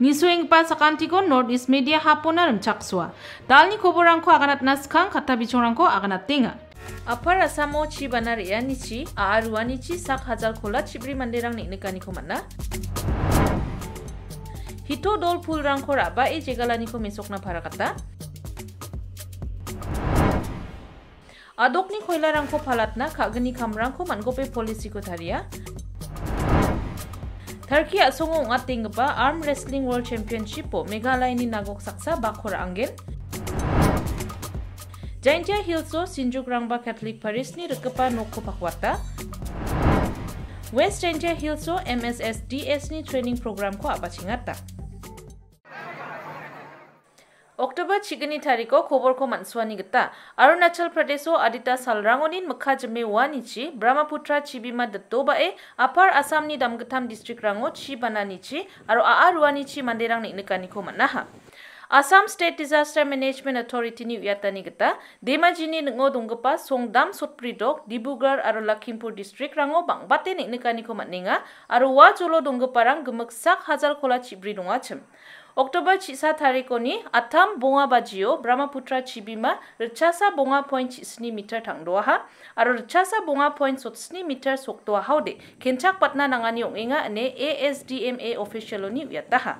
Nisuing pa sa kantiko North Media hapon na rimchakswa. Dal ni koborangko aganat naskang kata bichorangko aganat tinga. Apar asamo chi banar ya ni chi aaruwa ni chi sak hajar kola chibri mandirang ni nekani ko mana. Hito dol pul rangko raba e jegalani ko mesok na para kata. Adok ni koila rangko palatna kagani kamrangko mangope polisi ko taria. Turkey asongo ngating ba Arm Wrestling World Championship po Meghalaya ni nagok saksa bakor anggen. Jaintia Hillso Sinjuk Rangba Catholic Parish ni rekepa noko pakwata. West Jaintia Hillso MSS DS ni training program ko apa chigani thariko khobor ko manswani gita Arunachal Pradesh o Adita Salrangonin mukhajme wani chi Brahmaputra chibima datto ba e Apar Assam ni damgatham district rango chi banani chi aro aa ruani chi manderang ni nikani ko manaha Assam State Disaster Management Authority ni uyatani gita. Demajini ngo dongpa Songdam Sotpridok Dibrugarh aro Lakhimpur district rango bangbate niknikani ko maninga aro wa jolo dongparang gemeksak hajar kola chibri dongachem Oktober chisa tariko ni atam bunga bajio Brahmaputra chibima rchasa bunga point chisni meter tangdoa ha. Aro rchasa bunga point sotsni meter soktoa haude kenchak patna nangani ongenga ne ASDMA official ni uyata ha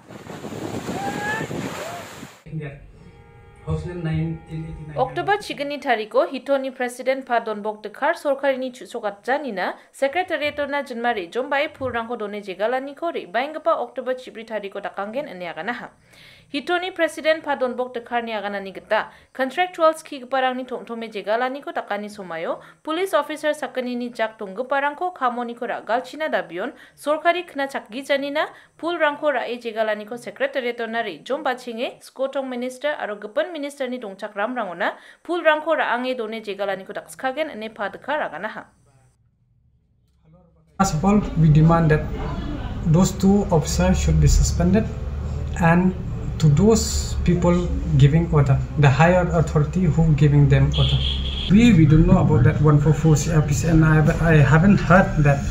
October ছিগনি তাৰিখ হিটনি প্ৰেচিডেণ্ট ফাদন বক্তাৰ চৰকাৰী চকাত জানিনা ছেক্ৰেটাৰিয়েটৰ জন্মাৰী জম্বাই ফুৰ ৰাংক দনে জেগালানি কৰি বাইংগাপা অক্টোবৰ ছিব্ৰি তাৰিখত আকাংগেন এনে আগানাহা Officer sakani ni jak tong parang ko kamoni ko ragal china dabion sorkari khna chakgi janina pul rangko ra e jegalani ko secretariat na ri jom bachinge skotong minister aro gapan minister ni dongchak ram rangona pul rangko ra ange done jegalani ko dakskagen ne padkar agana ha First of all, we demand that those two officers should be suspended and to those people giving order, the higher authority who giving them order. We, we don't know about that 144 CRPC and I, I haven't heard that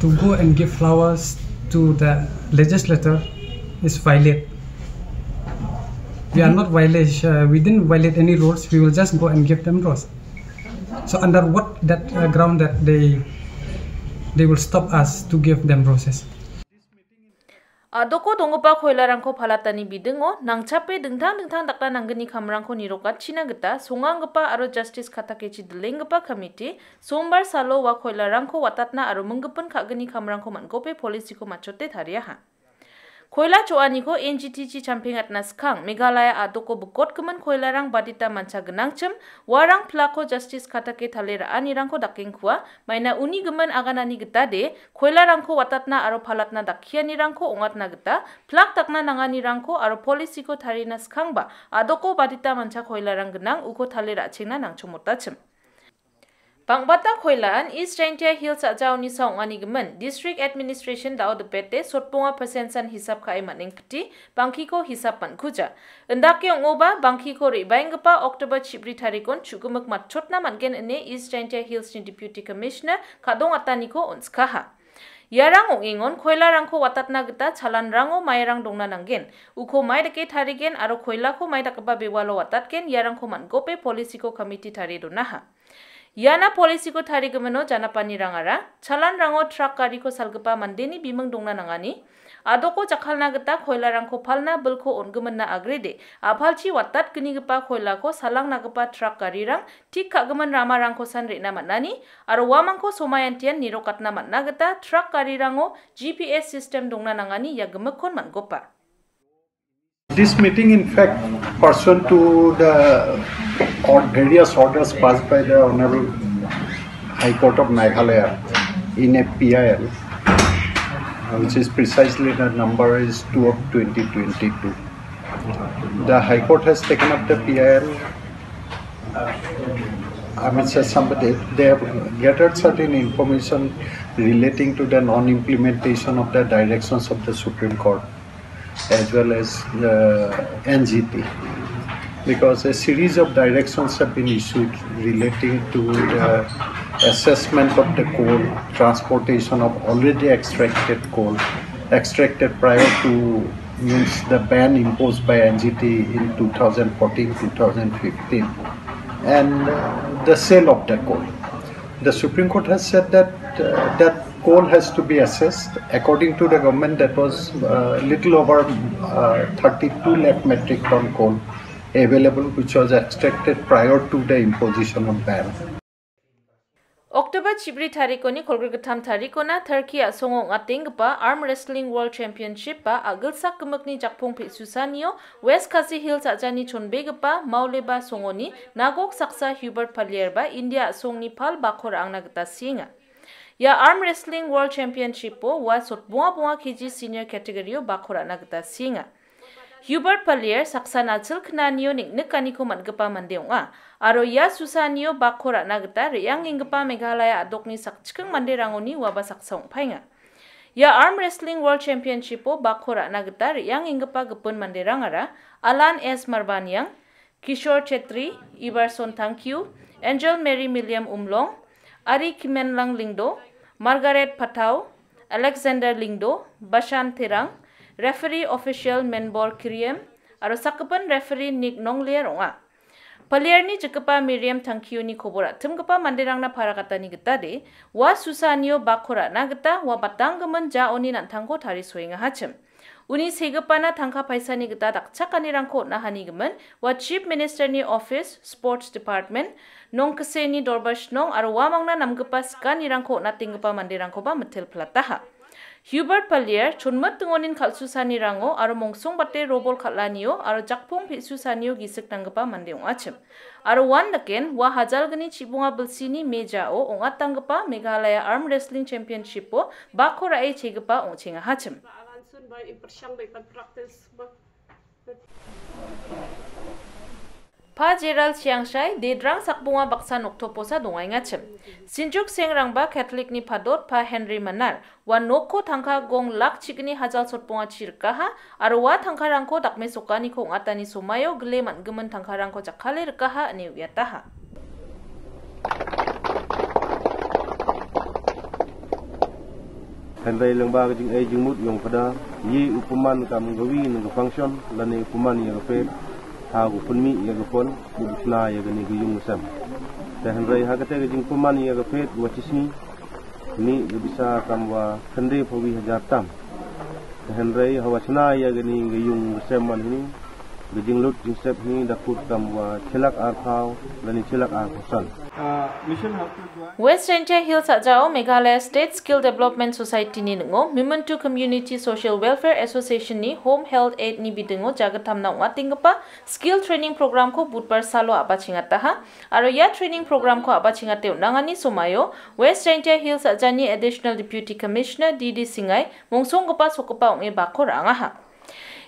to go and give flowers to the legislator is violate. We are not violate, uh, we didn't violate any rules, we will just go and give them rose. So under what that uh, ground that they they will stop us to give them roses. Adoko dongpa khoilarangko phalatani bidingo nangchape dingtang dingtang dakla nanggani kamrangko nirokat china gita songangpa aro justice katakechi dilengpa committee sombar salo wa khoilarangko watatna aro munggepen khagani kamrangko mangope polisiko machote tharia ha Koila coani ko NGTC camping at naskang Meghalaya adoko bukot kemen koila rang badita genang cem warang pelako justice kata ke thalera ani rangko daking kuwa maina uni gemen aganani geta de koila rangko watatna aro palatna dakiani rangko ongatna geta plak takna nangani rangko aro polisi ko thari naskang ba adoko badita manca koila rang genang uko thalera chengna nangchomota cem Pangbata Khoilan East Rangia Hills Ajau ni song anigman district administration dao the pete sotponga percentan hisap khai maning pti bangki ko hisap pan khuja ndake ngoba bangki ko re October chibri Tarikon Chukumak mat chotna mangen ene East Rangia Hills ni deputy commissioner Kadong Ataniko khadong atani ko onskaha ইয়ারাং ইংন খয়লা রাংখো ওয়াতাতনা গিতা ছালান রাঙো মাইরাং দংনা নাঙ্গেন উখো মাইদাকে থারিগেন আরো খয়লাখো মাইদাকবা বেওয়ালো ওয়াতাতকেন ইয়ারাংখো মানগোপে পলিসিকো committee থারি দোনাহা Tari. Yana polisi ko thari gemeno jana pani rangara chalan rango truck gari ko salgpa mandeni bimang dongna nangani adoko jakhalna gita koila rangko palna belko ongemenna agrede apalchi watat gni gpa koila ko salang nagpa truck gari rang tik kagman rama rangko san rena manani aro wamangko somayantian nirokatna manna gita truck gari rango GPS system dongna nangani ya gemekon mangopa This meeting, in fact, pursuant to the various orders passed by the Honorable High Court of Meghalaya in a PIL, which is precisely the number is 2 of 2022. The High Court has taken up the PIL. I mean, say somebody, they have gathered certain information relating to the non-implementation of the directions of the Supreme Court as well as uh, NGT because a series of directions have been issued relating to the assessment of the coal, transportation of already extracted coal, extracted prior to means the ban imposed by NGT in 2014-2015 and uh, the sale of the coal. The Supreme Court has said that uh, that coal has to be assessed. According to the government, that was uh, little over uh, 32 lakh metric ton coal available, which was extracted prior to the imposition of ban. Oktober Chibri Tarikoni Kolgurgatam Tarikona Turkey Asongo Ngatingpa Arm Wrestling World Championship ba Agilsak Kumukni Jakpong Pe Susanio West Khasi Hills Ajani Chonbegpa Mauleba Songoni Nagok Saksa Hubert Palier ba India Songni Pal Bakor Angna Gata Singa Ya Arm Wrestling World Championship po wa sot bunga bunga kg senior category o Bakor Angna Gata Singa. Hubert Palier saksa nachil knanio nik nikani ko matgapa mandeonga aro ya susanio bakora nagta reyang ingpa meghalaya adokni sakchikeng manderangoni waba saksong painga ya arm wrestling world championship o bakora nagta reyang ingpa gepun manderangara alan s. Marbanyang kishore chetri ibarson thank angel mary milliam umlong ari kimenlang lingdo margaret patau alexander lingdo bashan terang referee official menbor kriem aro sakapan referee nick nongler onga. Paliar ni Miriam Tangkyu ni kobora tumgapa mandirang na parakata ni geta de wa susanio bakora na geta wa batang gemen ja oni nan tangko tari suenga hacem uni segapa na tangka paisa ni geta dakchakani rangko na hani gemen wa chief minister ni office sports department nong kese ni dorbash nong aro wa mangna namgapa skani rangko na tinggapa mandirang ko ba metel plataha Hubert Palier chunmat tungonin khalsusani rango aro mongsong bate robol khatlanio aro jakpong phisusanio gisik tanggapa mandeong achim aro wan daken wa hajal gani chibunga bulsini meja o onga tanggapa Meghalaya Arm Wrestling Championship o bakora e chegapa ongchenga hachim Pa Gerald Chiangshai dedrang sakbunga baksa noktoposa dongai ngachem. Sinjuk sengrang ba Catholic ni padot pa Henry Manar wa nokko tangka gong lak chikni hajal sotpunga chirkaha aro wa tangkarangko dakme sokani ko ngatani somayo gele man gemen tangkarangko jakale rekaha ni uyataha. Henry lengba kajing ay jingmut yung pada yi upaman kam gawi ng function lani upaman yung pet ha gu pun mi ya gu pon gu sna ga ni gu yung sam ta ha ga ga jing puman ya ga pet wa ni gu bisa kam wa khande pho wi ha ja tam ta han rai ha wa sna ga ni gu yung sam man ni gu jing lut jing sep ni da put kam wa chelak ar phao la ni chelak ar West Ranger Hills Ajao Meghalaya State Skill Development Society ni ngo Mimantu Community Social Welfare Association ni Home Health Aid ni bidingo jagatam na ngatingpa skill training program ko budbar salo abachingata ha aro ya training program ko abachingate nangani somayo West Ranger Hills Ajani Additional Deputy Commissioner DD Singai mongsong gopa sokopa ong bakor anga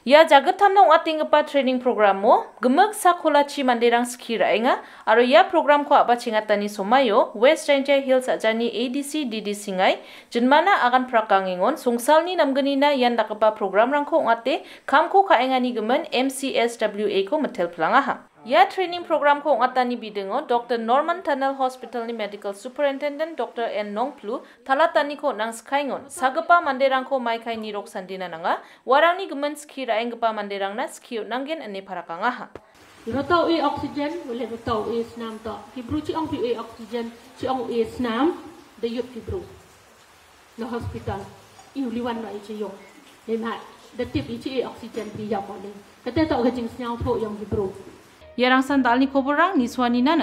Ya jagat tamna wa tingpa training program mo. Gemek sakola chi manderang skira enga? Aro ya program ko aba chingatani somayo? West Ranger Hills ajani ADC DD singai. Jenmana akan prakangingon songsalni namgani na yan dakapa program rangko ngate. Kamko ka engani gemen MCSWA ko metel planga Ya training program ko ngatani bidengo Dr. Norman Tunnel Hospital ni Medical Superintendent Dr. N. Nongplu talatani ko nang skaingon sagapa manderang ko mai kai nirok sandina nanga. Warang ni gemen skira engpa manderang na skiu nanggen ane parakanga ha Ilo tau e oxygen boleh tau e snam to kibru chi pi e oxygen chi ong e snam de yut kibru. No hospital. I liwan chi yong. Le mai de tip e oxygen pi yam mo le kate tau ga jing snyang tho Yarang sandal ni koborang ni swani na